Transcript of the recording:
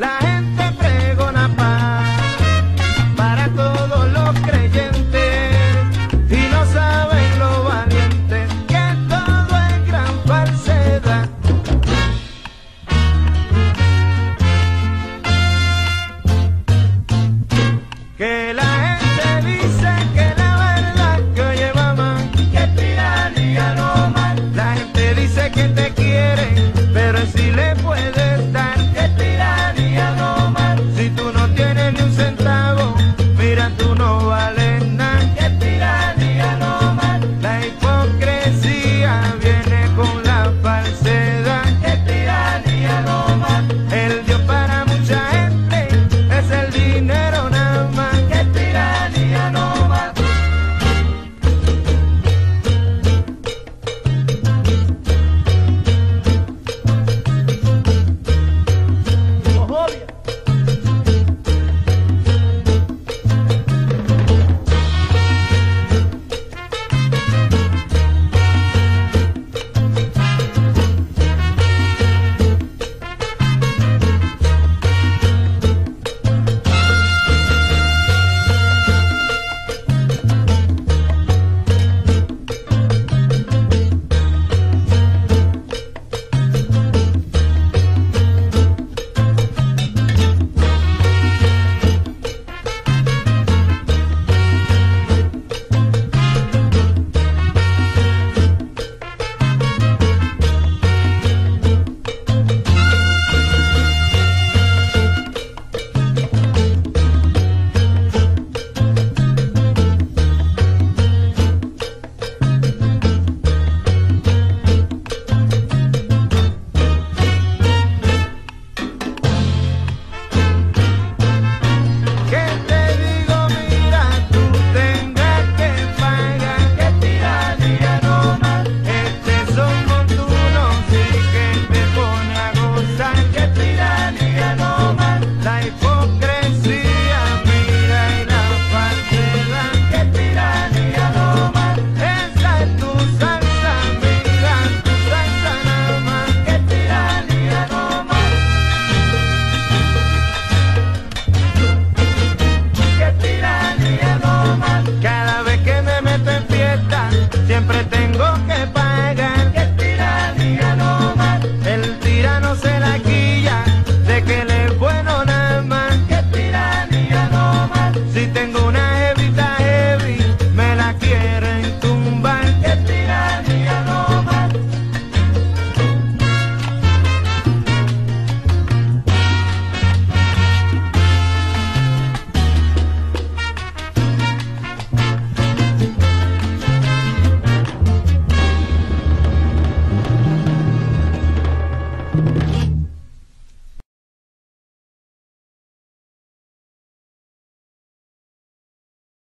La